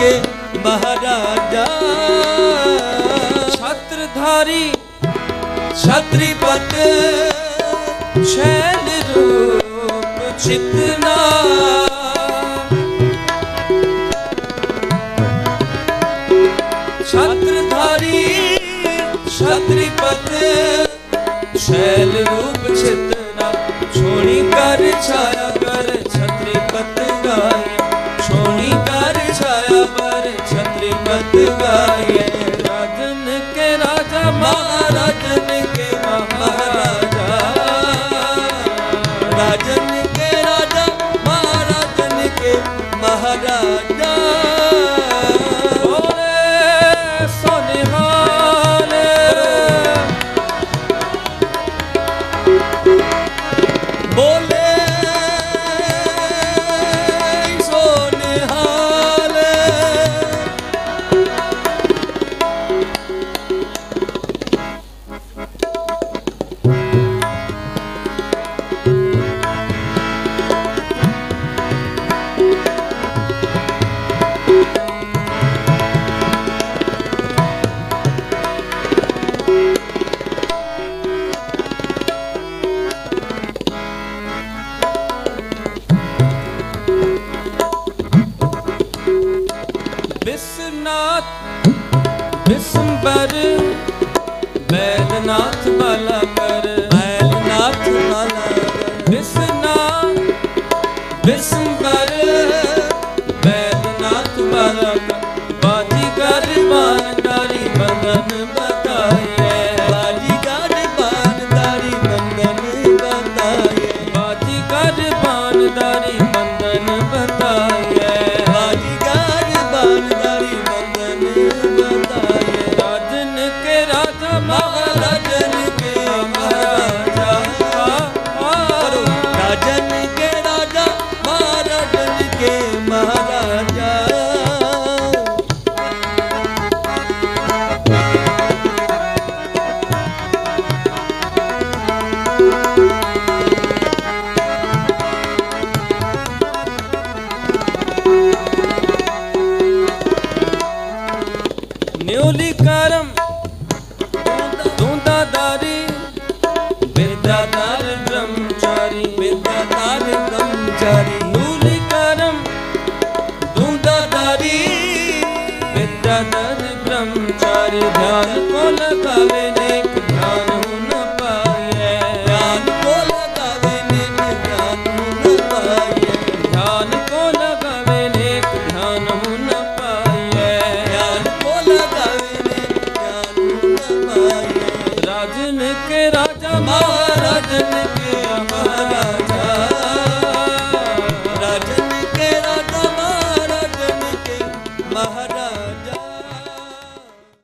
ਕੇ Maharaja. ਛਤਰਧਾਰੀ, ਛਤਰੀਪਤ, shell ਰੂਪ ਚਿਤਨਾ ਛਤਰਧਾਰੀ, ਛਤਰੀਪਤ, shell ਰੂਪ ਚਿਤਨਾ ਛੋਣੀ ਕਰ ਛਾਇਆ। पर छत्रपत गाये राजन के राजा महाराजन के महा ਨਾਥ ਬਿਸੰਬਰ ਬੈਲਨਾਥ ਬਾਲਾ ਕਰ ਬੈਲਨਾਥ ਬਾਲਾ ਕਰ न्यूली कारम धुंधाधारी विद्याधार ब्रह्मचारी विद्याधार ब्रह्मचारी। न्यूली कारम धुंधाधारी विद्याधार ब्रह्मचारी। ध्यान को लगावे महाराज ने